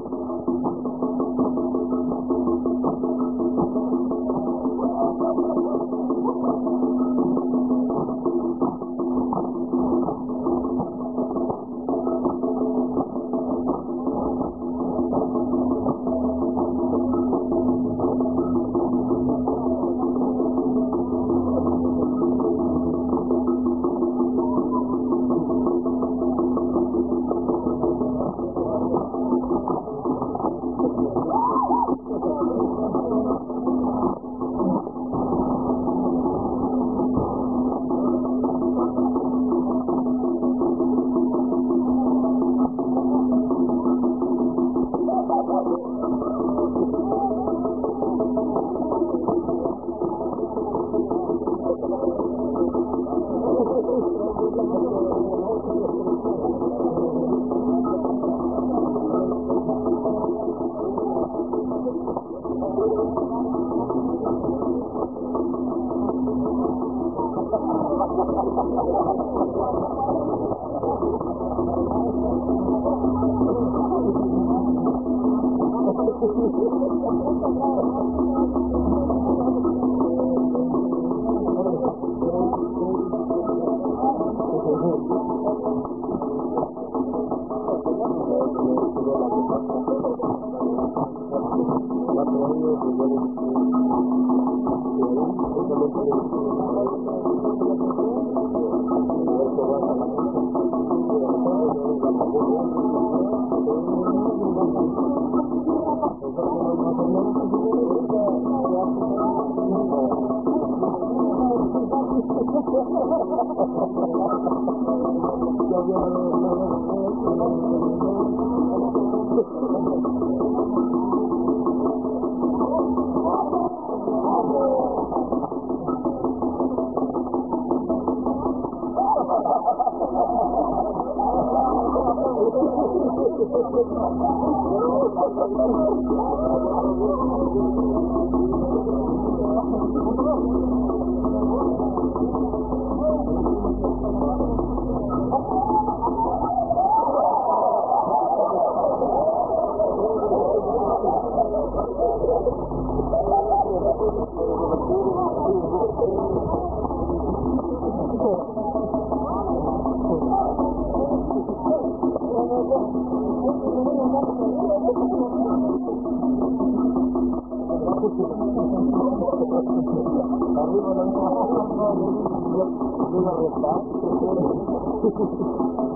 you Thank you. Thank you.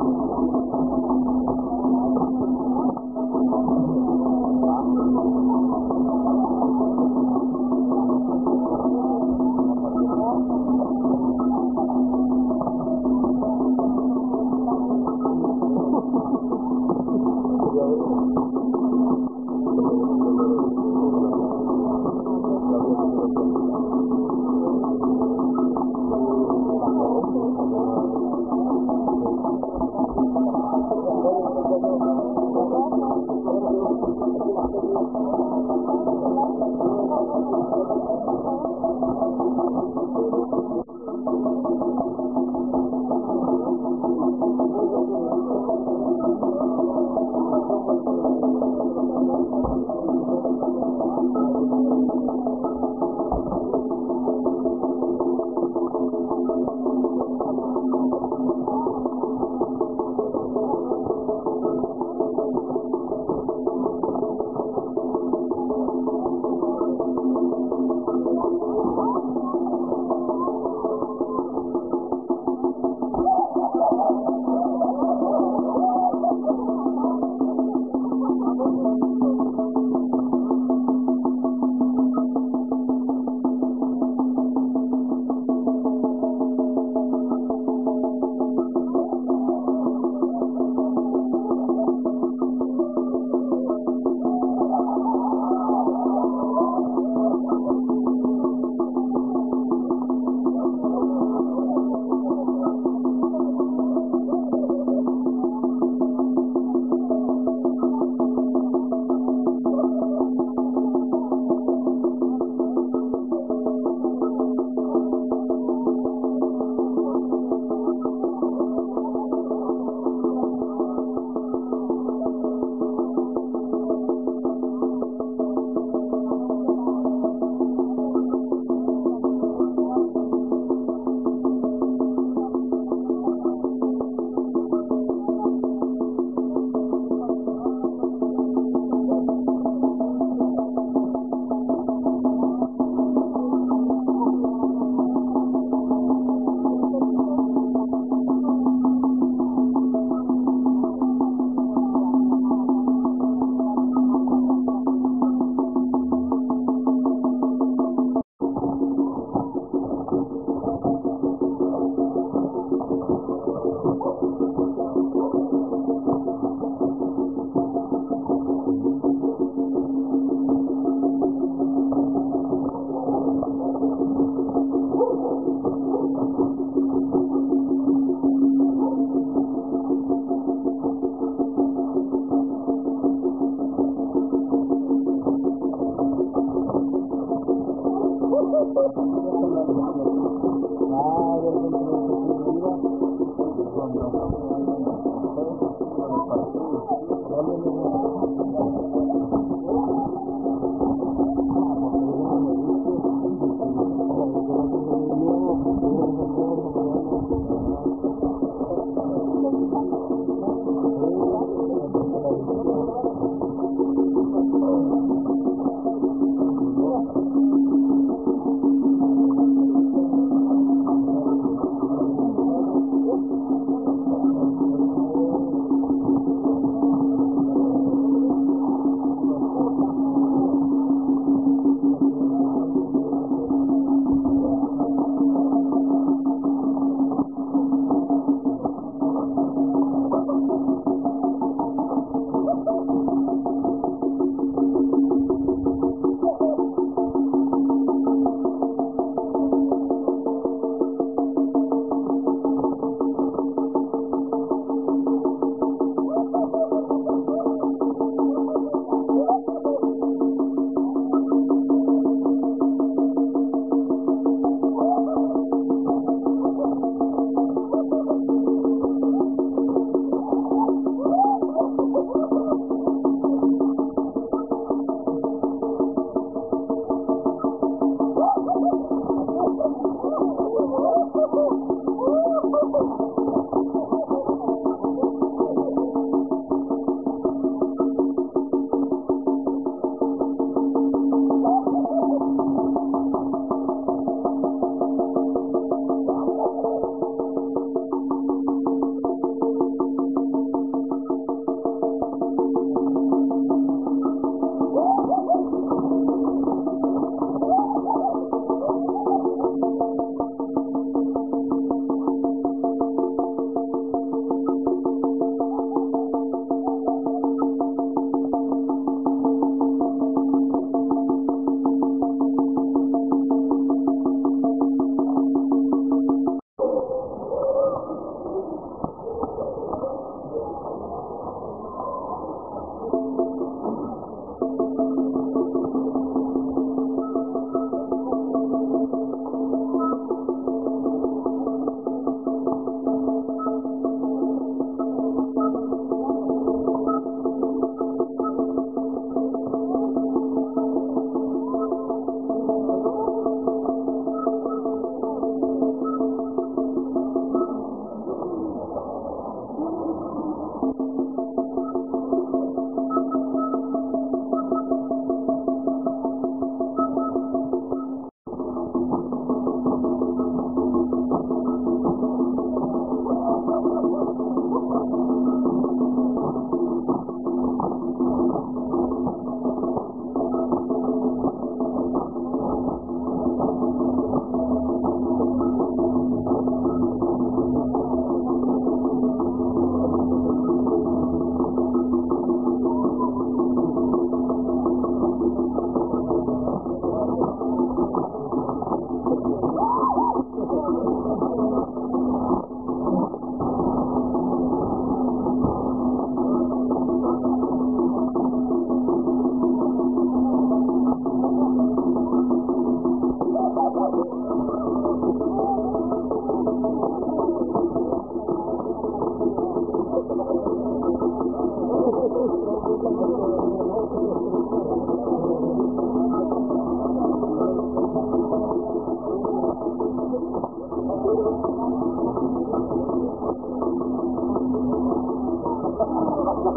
Thank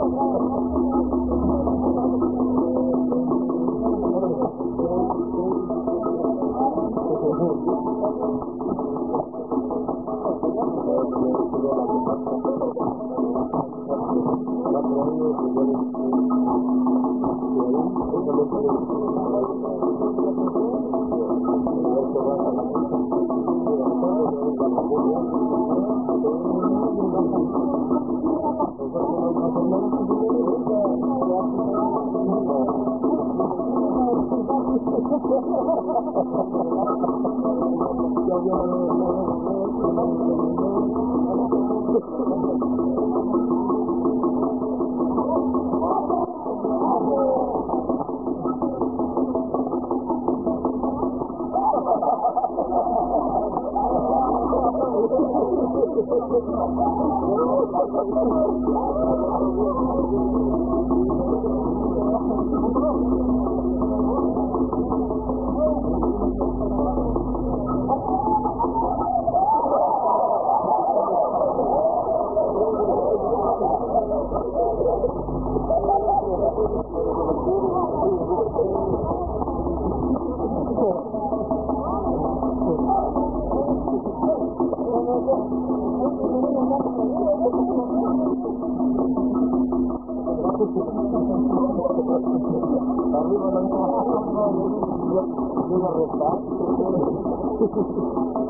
you. Digo, no, no, no, no,